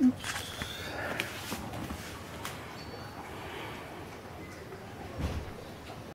嗯。